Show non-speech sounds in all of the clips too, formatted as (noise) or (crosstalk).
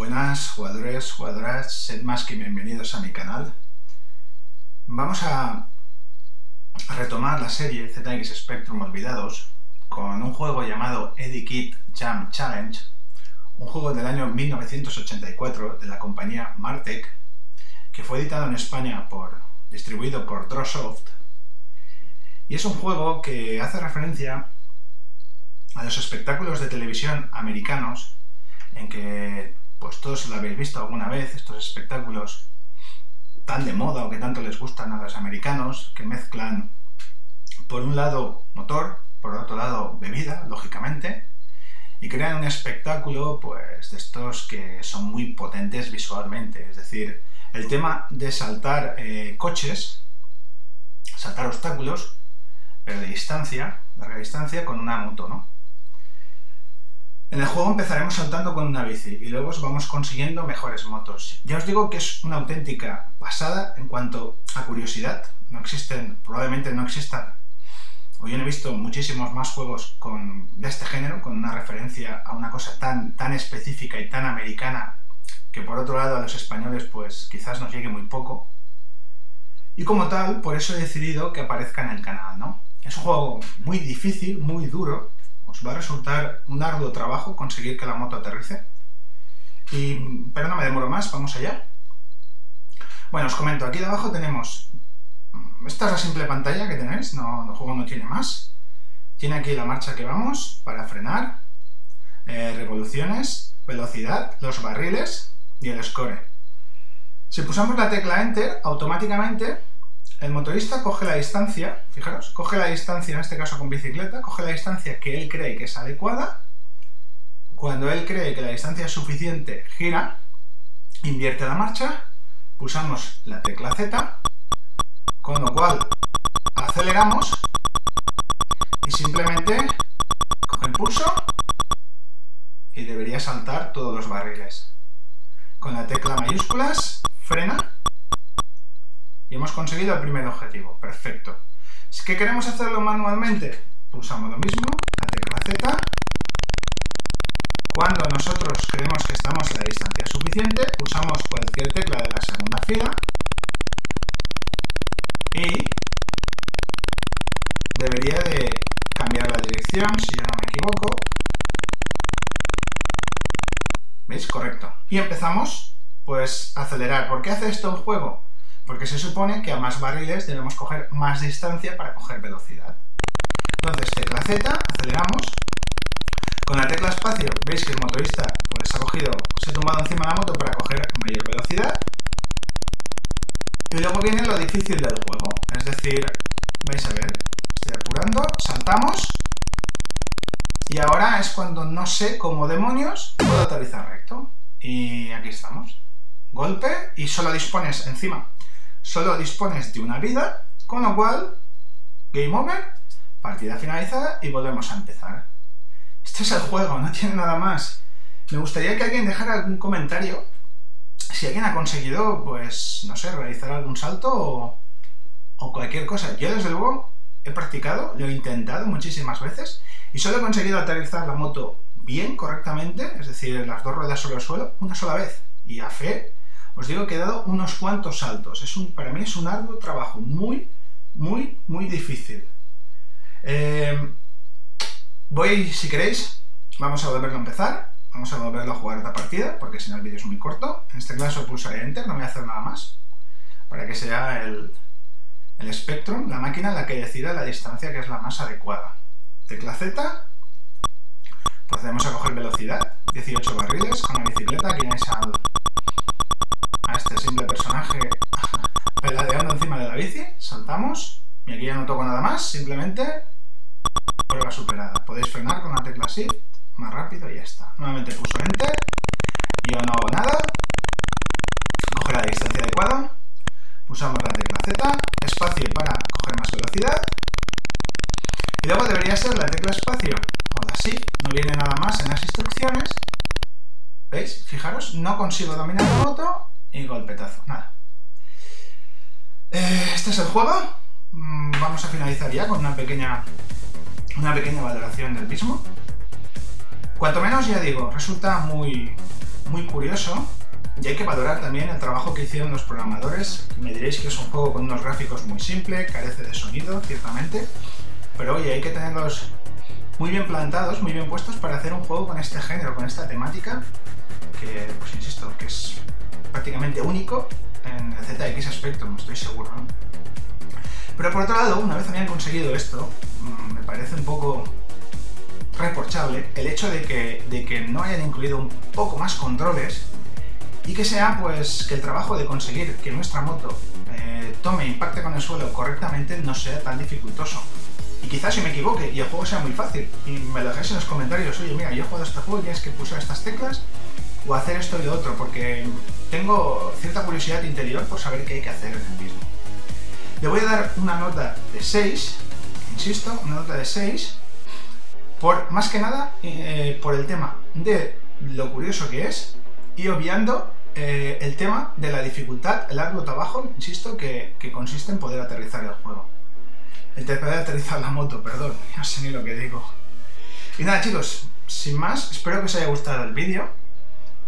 Buenas jugadores, jugadoras, sed más que bienvenidos a mi canal. Vamos a retomar la serie ZX Spectrum Olvidados con un juego llamado Eddie Kit Jam Challenge, un juego del año 1984 de la compañía Martech, que fue editado en España por, distribuido por Drawsoft, y es un juego que hace referencia a los espectáculos de televisión americanos en que pues todos lo habéis visto alguna vez, estos espectáculos tan de moda o que tanto les gustan a los americanos, que mezclan por un lado motor, por otro lado bebida, lógicamente, y crean un espectáculo pues de estos que son muy potentes visualmente, es decir, el tema de saltar eh, coches, saltar obstáculos, pero de distancia, larga distancia, con una moto, ¿no? En el juego empezaremos saltando con una bici y luego vamos consiguiendo mejores motos. Ya os digo que es una auténtica pasada en cuanto a curiosidad. No existen, probablemente no existan. No he visto muchísimos más juegos de este género, con una referencia a una cosa tan, tan específica y tan americana que por otro lado a los españoles pues quizás nos llegue muy poco. Y como tal, por eso he decidido que aparezca en el canal, ¿no? Es un juego muy difícil, muy duro, os va a resultar un arduo trabajo conseguir que la moto aterrice. Y, pero no me demoro más, vamos allá. Bueno, os comento, aquí debajo tenemos... Esta es la simple pantalla que tenéis, no, el juego no tiene más. Tiene aquí la marcha que vamos para frenar, eh, revoluciones, velocidad, los barriles y el score. Si pulsamos la tecla Enter, automáticamente el motorista coge la distancia, fijaros, coge la distancia, en este caso con bicicleta, coge la distancia que él cree que es adecuada. Cuando él cree que la distancia es suficiente, gira, invierte la marcha, pulsamos la tecla Z, con lo cual aceleramos y simplemente coge impulso y debería saltar todos los barriles. Con la tecla mayúsculas, frena hemos conseguido el primer objetivo. Perfecto. Que queremos hacerlo manualmente, pulsamos lo mismo, la tecla Z. Cuando nosotros creemos que estamos a la distancia suficiente, pulsamos cualquier tecla de la segunda fila y debería de cambiar la dirección, si yo no me equivoco. ¿Veis? Correcto. Y empezamos, pues, a acelerar. ¿Por qué hace esto el juego? Porque se supone que a más barriles debemos coger más distancia para coger velocidad. Entonces, tecla Z, aceleramos. Con la tecla espacio, veis que el motorista pues, ha cogido, se ha tumbado encima de la moto para coger mayor velocidad. Y luego viene lo difícil del juego, es decir, vais a ver, estoy apurando, saltamos, y ahora es cuando no sé cómo demonios puedo aterrizar recto. Y aquí estamos. Golpe y solo dispones encima solo dispones de una vida, con lo cual, game over, partida finalizada y volvemos a empezar. Este es el juego, no tiene nada más. Me gustaría que alguien dejara algún comentario si alguien ha conseguido, pues, no sé, realizar algún salto o, o cualquier cosa. Yo, desde luego, he practicado, lo he intentado muchísimas veces y solo he conseguido aterrizar la moto bien, correctamente, es decir, las dos ruedas sobre el suelo, una sola vez. Y a fe os digo que he dado unos cuantos saltos. Es un, para mí es un arduo trabajo, muy, muy, muy difícil. Eh, voy, si queréis, vamos a volverlo a empezar. Vamos a volverlo a jugar otra partida, porque si no el vídeo es muy corto. En este caso pulsaré Enter, no voy a hacer nada más. Para que sea el, el Spectrum, la máquina la que decida la distancia que es la más adecuada. Tecla Z, procedemos a coger velocidad, 18 barriles con la bicicleta, aquí tenéis al, este simple personaje peladeando encima de la bici, saltamos, y aquí ya no toco nada más, simplemente prueba superada. Podéis frenar con la tecla Shift, más rápido y ya está. Nuevamente pulso Enter, yo no hago nada, coge la distancia adecuada, pulsamos la tecla Z, espacio para coger más velocidad, y luego debería ser la tecla espacio o la Shift, no viene nada más en las instrucciones, ¿veis? Fijaros, no consigo dominar la moto y golpetazo, nada. Eh, este es el juego. Mm, vamos a finalizar ya con una pequeña, una pequeña valoración del mismo. Cuanto menos, ya digo, resulta muy, muy curioso y hay que valorar también el trabajo que hicieron los programadores. Me diréis que es un juego con unos gráficos muy simple, carece de sonido, ciertamente, pero oye, hay que tenerlos muy bien plantados, muy bien puestos para hacer un juego con este género, con esta temática, que, pues insisto, que es prácticamente único en el ZX Spectrum, estoy seguro. Pero por otro lado, una vez habían conseguido esto, mm, me parece un poco reprochable el hecho de que, de que no hayan incluido un poco más controles y que sea pues que el trabajo de conseguir que nuestra moto eh, tome impacte con el suelo correctamente no sea tan dificultoso. Y quizás si me equivoque y el juego sea muy fácil y me lo dejéis en los comentarios, oye mira, yo he jugado este juego y tienes que pulsar estas teclas o hacer esto y lo otro, porque tengo cierta curiosidad interior por saber qué hay que hacer en el mismo. Le voy a dar una nota de 6, insisto, una nota de 6, por más que nada eh, por el tema de lo curioso que es y obviando eh, el tema de la dificultad, el arduo trabajo, insisto, que, consiste en poder aterrizar el juego. El de poder aterrizar la moto, perdón, (laughs) no sé ni lo que digo. Y nada chicos, sin más, espero que os haya gustado el vídeo,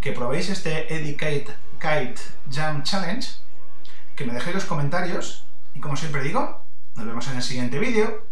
que probéis este Educate Kite Jam Challenge, que me dejéis los comentarios y como siempre digo, nos vemos en el siguiente vídeo.